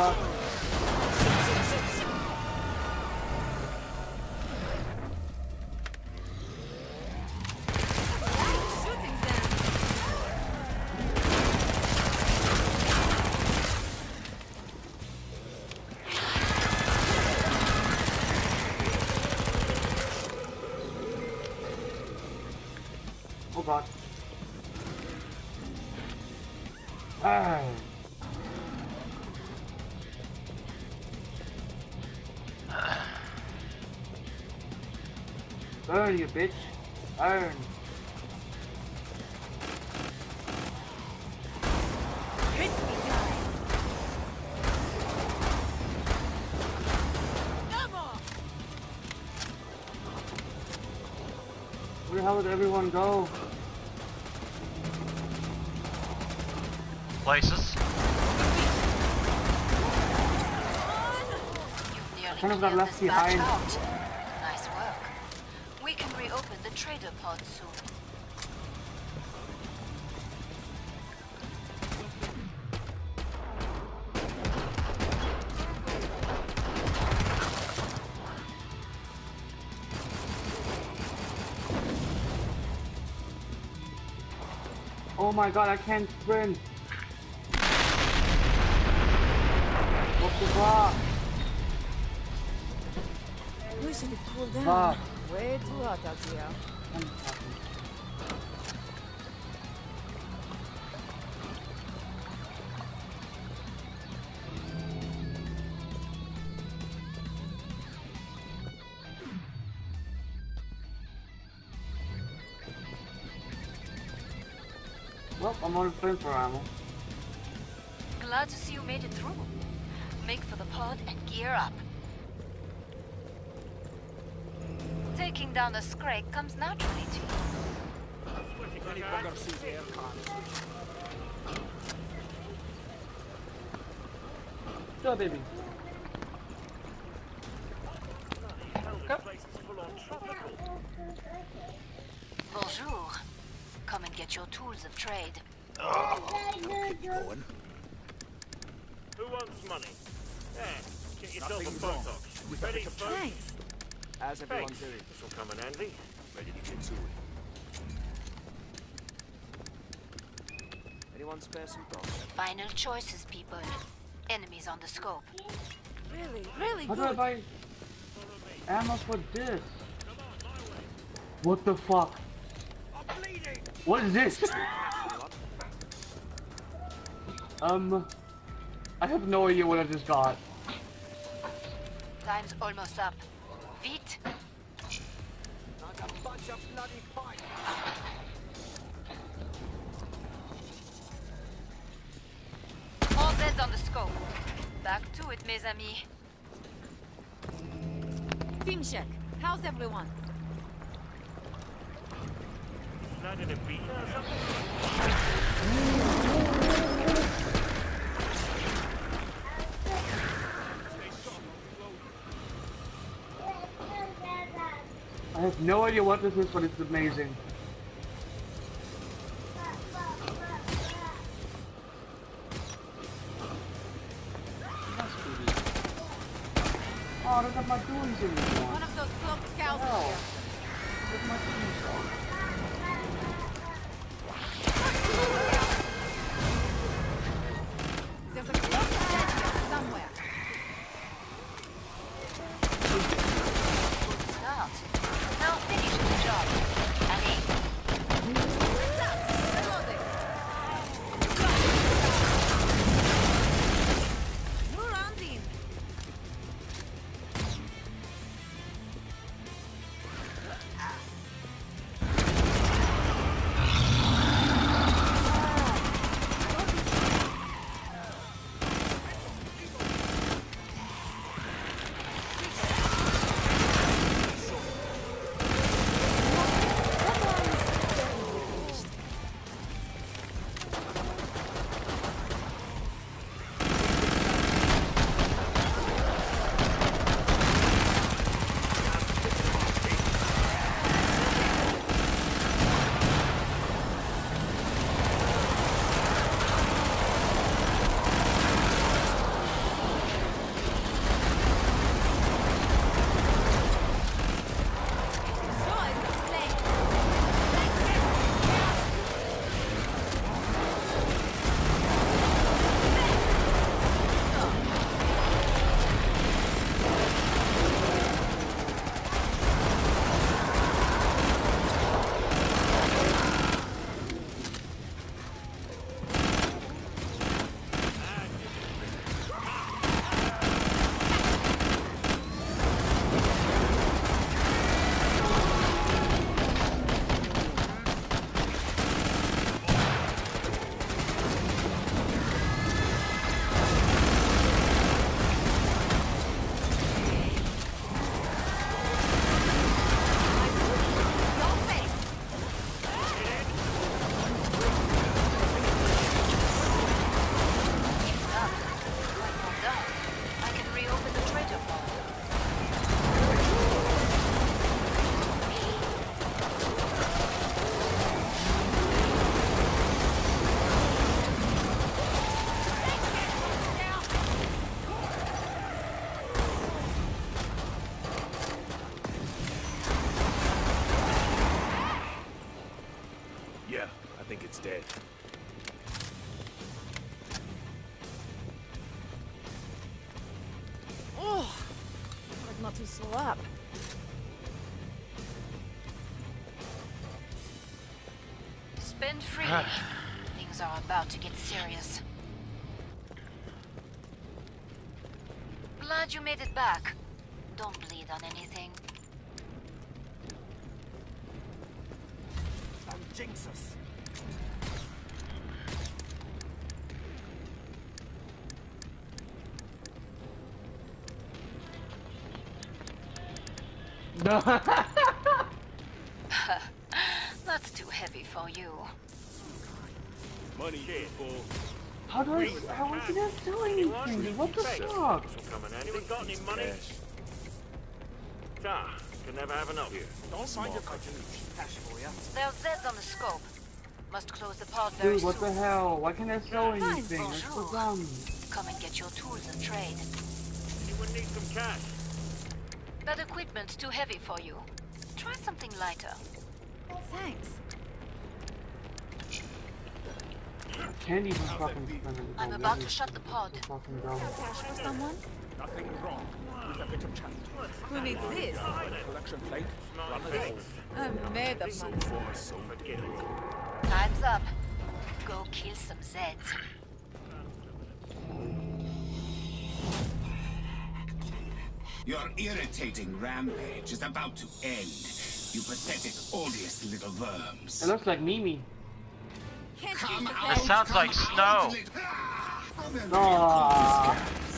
Shooting. Oh god. Ah. Burn, you bitch. Burn. Crispy time. Where the hell did everyone go? Places. You've Kind of got left this batch behind. Pod soon. Oh my god, I can't sprint. What the fuck? Wish it cool down. Fuck. Way too hot out here. Well, I'm on sprint for ammo. Glad to see you made it through. Make for the pod and gear up. Taking down a Scrake comes naturally to you. Go, baby. Bonjour. Come and get your tools of trade. Oh, Keep going. Who wants money? There, get yourself a Botox. Ready, folks? Thanks. How's everyone Thanks. doing? This will come in handy. Ready to get to it. Anyone spare some dollars? Final choices, people. Enemies on the scope. Really, really How do I buy ammo for this? What the fuck? What is this? um, I have no idea what I just got. Time's almost up. A bloody fight. All Zeds on the scope. Back to it, mes amis. Team check. How's everyone? Not in a beat I have no idea what this is, but it's amazing. Spend freely. Ah. Things are about to get serious. Glad you made it back. Don't bleed on anything. Don't jinx us. No. That's too heavy for you. Money, Shit. people. How do I? How is he not selling anything? What the fuck? Coming Anyone got any money? Cash. Ah, can never have enough. Here, Don't mind your small contribution. Cash for you. There's Zeds on the scope. Must close the pod very Dude, what soon. the hell? Why can't I sell Fine, anything? That's so bonjour. dumb. Come and get your tools and trade. Anyone need some cash? That equipment's too heavy for you. Try something lighter. Thanks. Can't fucking. I'm about to shut the pod. Fucking dumb. Cash for someone? Nothing wrong with a bit of chat. Who needs this? Collection plate. Smart Run. I'm made of money. for so Forget it. Time's up. Go kill some Zeds. Your irritating rampage is about to end. You pathetic, odious little worms. It looks like Mimi. Can't Come out! thing. sounds come like out, snow. little-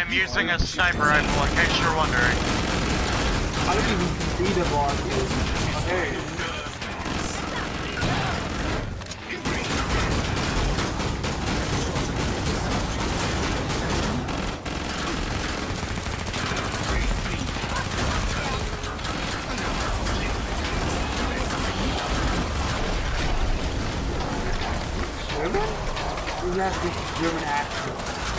I am using a sniper rifle in case you're wondering. I don't even see the dude. Oh. German? German accent?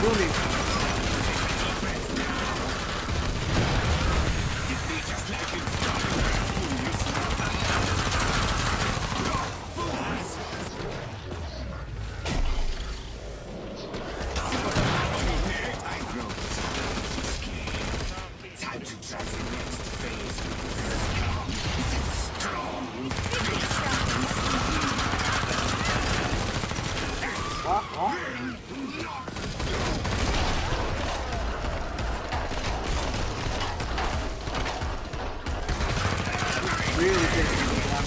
Bruno. Really taking me down.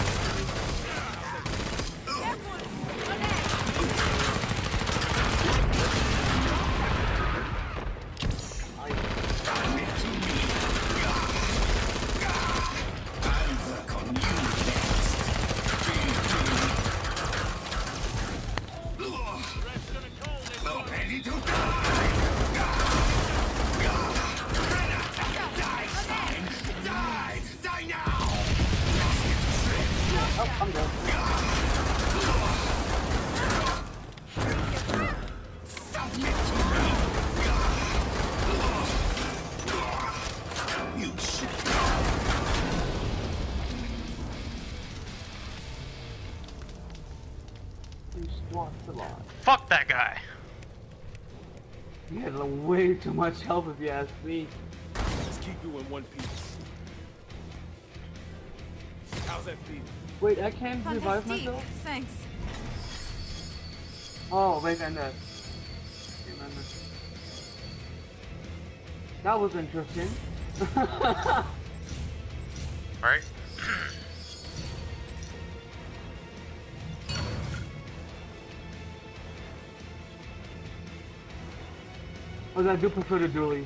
I'll work on you next. Ready to die! Die, Oh, I'm dead. Submit to me! You should You squawked a lot. Fuck that guy. He had way too much help if you ask me. Let's keep you in one piece. How's that feel? Wait, I can't revive Fantastic. myself? Thanks. Oh, wait, and that. That was interesting. Right? But I do prefer the dualies.